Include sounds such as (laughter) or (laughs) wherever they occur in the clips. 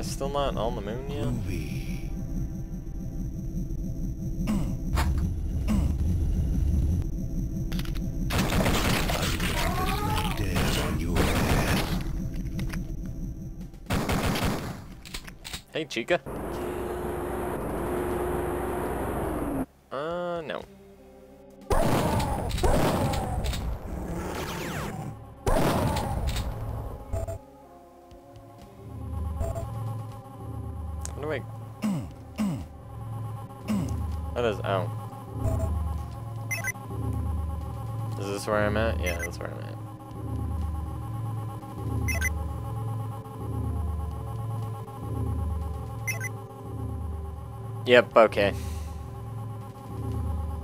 I still not on the moon yet? Movie. I'm gonna How do I... (clears throat) That is... Oh. Is this where I'm at? Yeah, that's where I'm at. Yep, okay.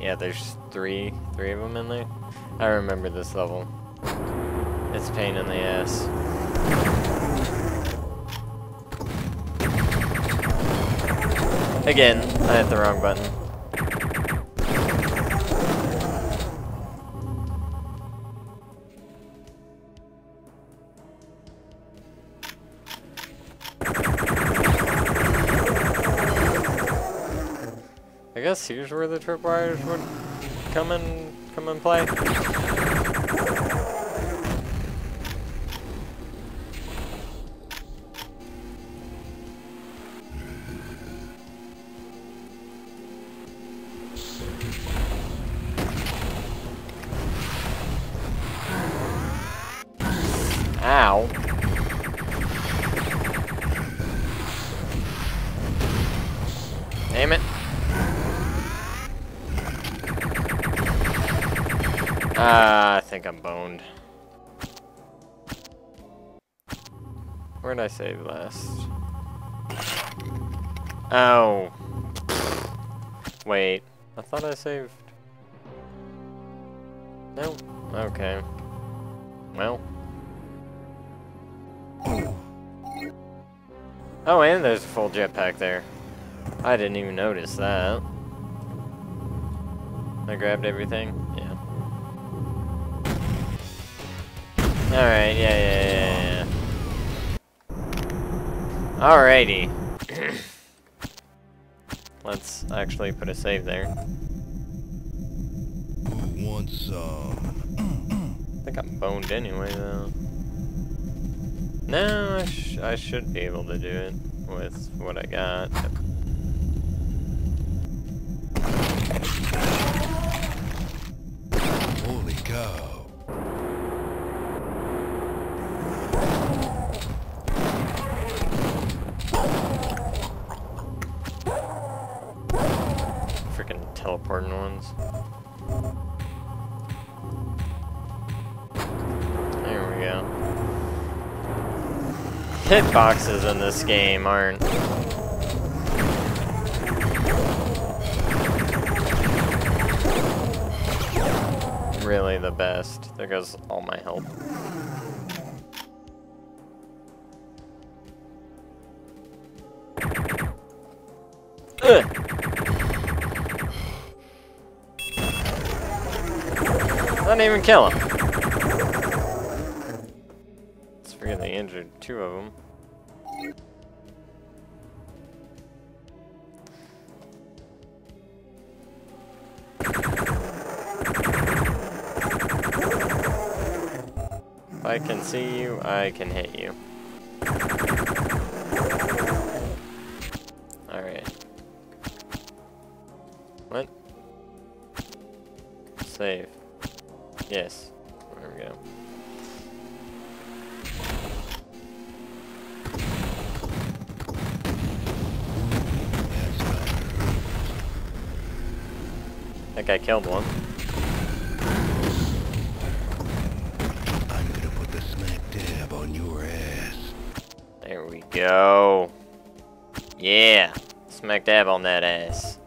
Yeah, there's three, three of them in there. I remember this level. It's pain in the ass. Again, I hit the wrong button. I guess here's where the tripwires would come and come and play. Ow. Damn it. Ah, I think I'm boned. Where did I save last? Oh. Wait. I thought I saved. No. Okay. Well. Oh, and there's a full jetpack there. I didn't even notice that. I grabbed everything? Yeah. Alright, yeah, yeah, yeah, yeah. Alrighty. (clears throat) Let's actually put a save there. Who wants some? I think I'm boned anyway, though. No, I, sh I should be able to do it with what I got. Holy cow. Freaking teleporting ones. Hitboxes in this game aren't really the best. There goes all my help. Ugh. Not even kill him. Two of them. If I can see you, I can hit you. Think I killed one. I'm gonna put the smack dab on your ass. There we go. Yeah. Smack dab on that ass.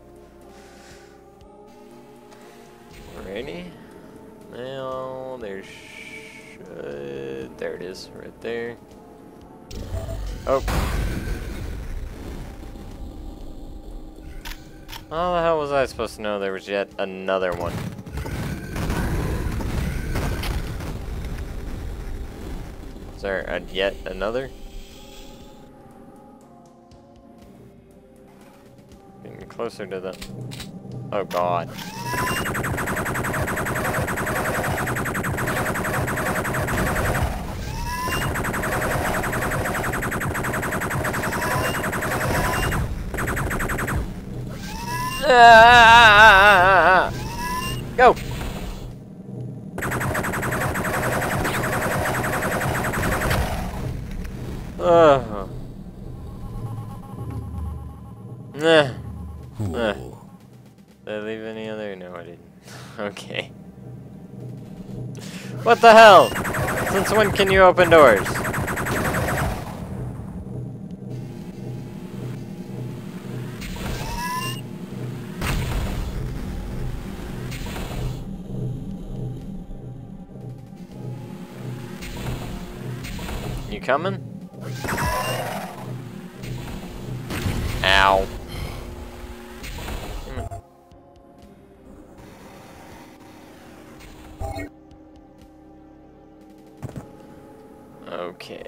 Ready? Now, there's... should- there it is, right there. Oh. How the hell was I supposed to know there was yet another one? Is there a, yet another? Getting closer to the... Oh god. Ah! Go! Ugh. Nah. Uh. Did I leave any other? No, I didn't. (laughs) okay. What the hell? Since when can you open doors? You coming? Ow. Okay.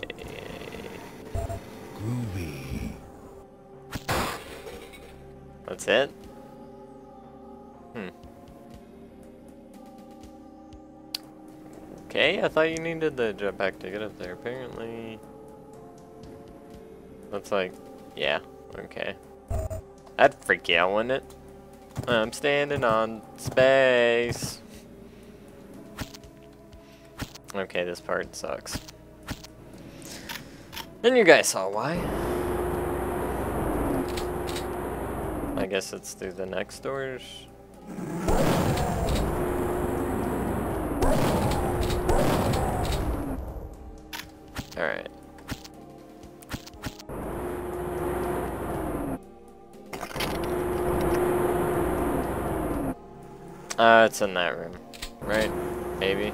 Groovy. That's it? I thought you needed the jetpack to get up there. Apparently... That's like... Yeah, okay. That'd freak you out, wouldn't it? I'm standing on space. Okay, this part sucks. And you guys saw why. I guess it's through the next doors. Uh, it's in that room. Right? Maybe.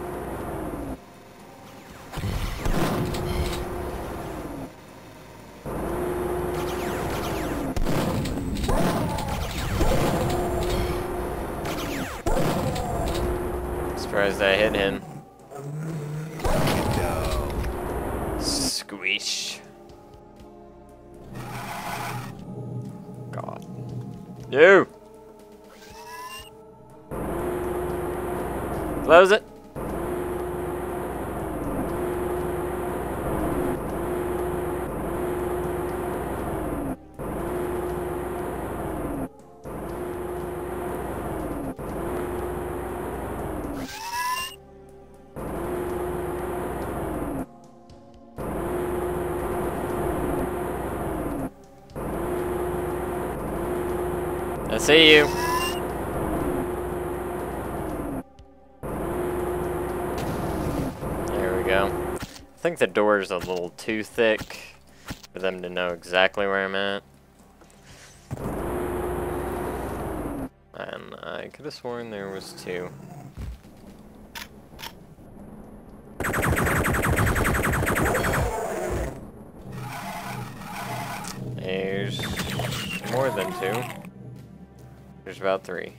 Close it. Think the door is a little too thick for them to know exactly where I'm at. And I could have sworn there was two. There's more than two. There's about three.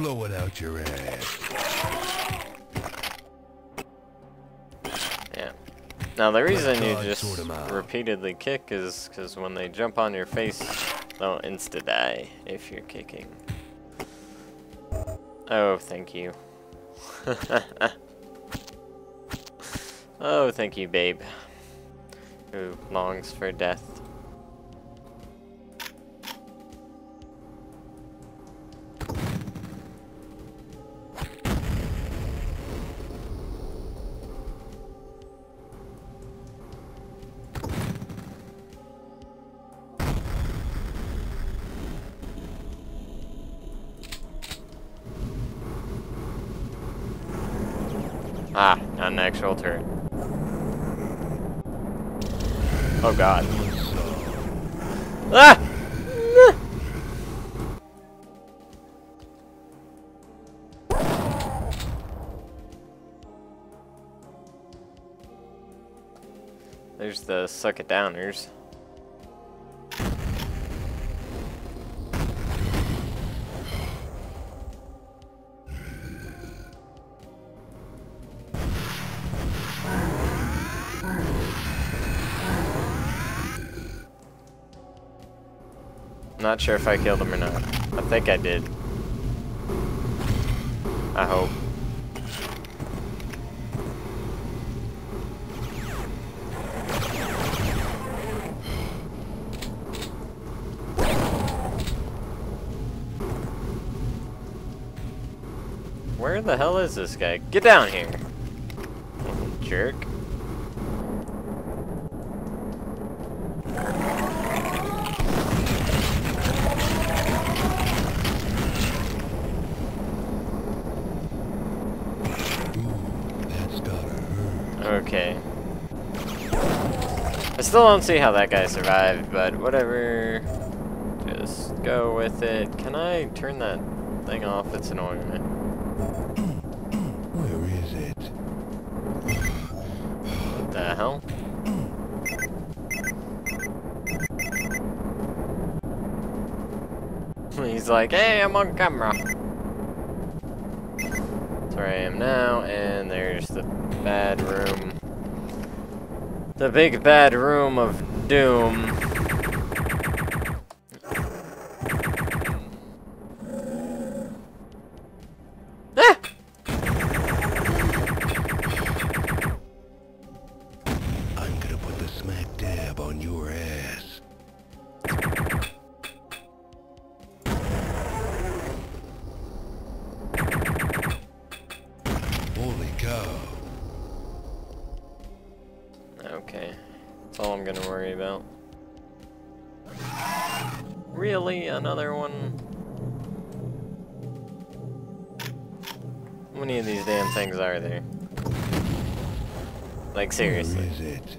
Blow it out your ass. Yeah. Now the reason you just sort 'em out. repeatedly kick is because when they jump on your face, they'll insta die if you're kicking. Oh, thank you. (laughs) oh, thank you, babe. Who longs for death. Actual turret. Oh god. Ah! There's the suck it downers. Not sure if I killed him or not. I think I did. I hope. Where the hell is this guy? Get down here! Jerk. Okay. I still don't see how that guy survived, but whatever. Just go with it. Can I turn that thing off? It's annoying me. (clears throat) Where is it? What the hell? (clears throat) He's like, hey, I'm on camera. Where I am now, and there's the bad room. The big bad room of doom. Okay. That's all I'm gonna worry about. Really? Another one? How many of these damn things are there? Like, seriously. Where is it?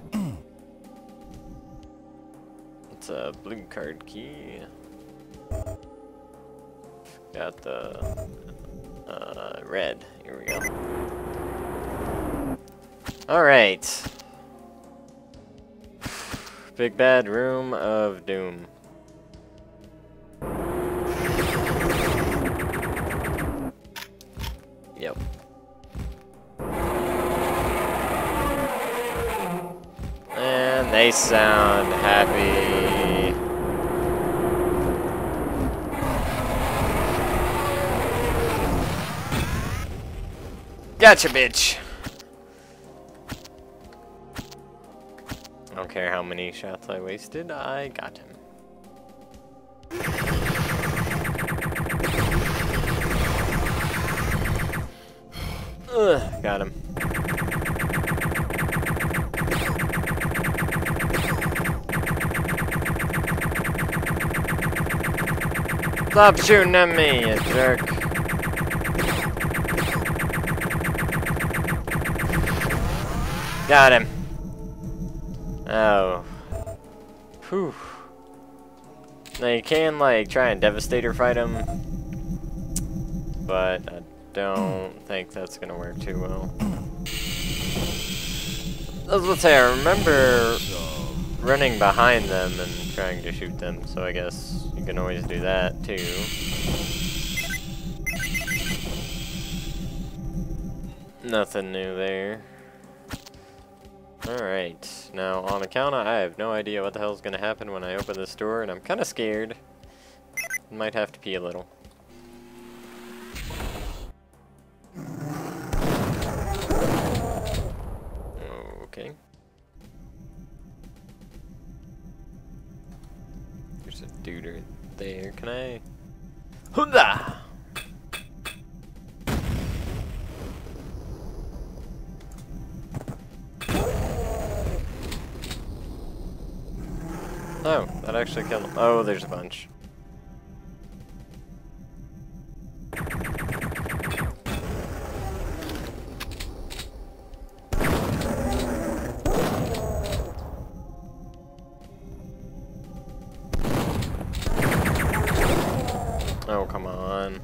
It's a blue card key. Got the uh, red. Here we go. Alright. Big bad room of doom. Yep. And they sound happy. Gotcha, bitch. Care how many shots I wasted, I got him. Ugh, got him. Stop shooting at me, you jerk. Got him. You can like try and devastator fight him, but I don't think that's gonna work too well. I was gonna say I remember running behind them and trying to shoot them, so I guess you can always do that too. Nothing new there. Alright, now on account of I have no idea what the hell is going to happen when I open this door, and I'm kind of scared. Might have to pee a little. Okay. There's a dude right there. Can I? Hunda! Actually kill him. Oh, there's a bunch. Oh, come on.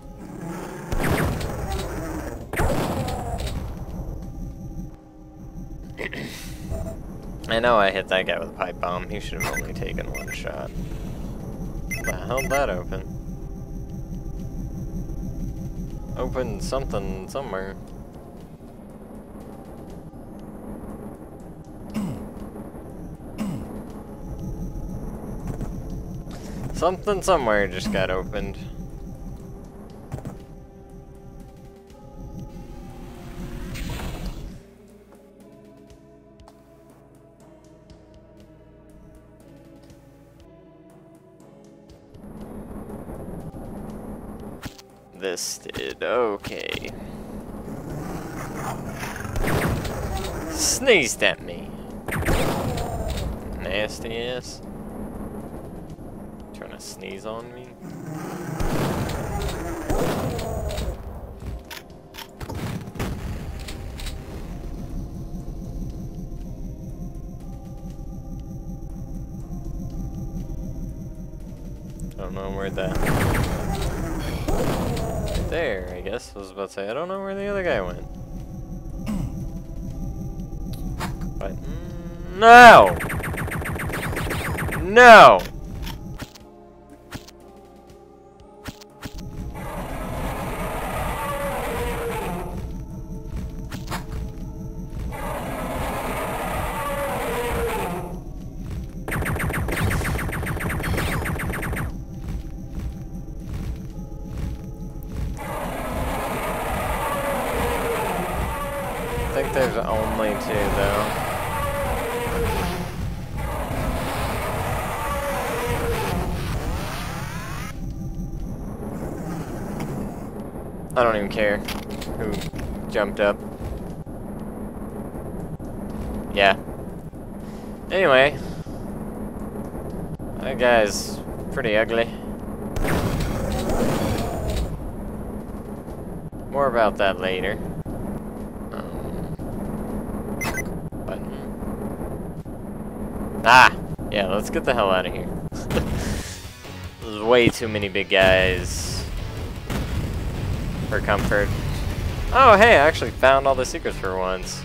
(clears throat) I know I hit that guy with a pipe bomb. He should have only taken one shot. Hell did that open? Open something somewhere. Something somewhere just got opened. Did okay. Sneezed at me. Nasty ass. Trying to sneeze on me. Guess. I was about to say, I don't know where the other guy went. But no, no. Even care who jumped up. Yeah. Anyway. That guy's pretty ugly. More about that later. Um. Ah! Yeah, let's get the hell out of here. (laughs) There's way too many big guys for comfort. Oh, hey, I actually found all the secrets for once.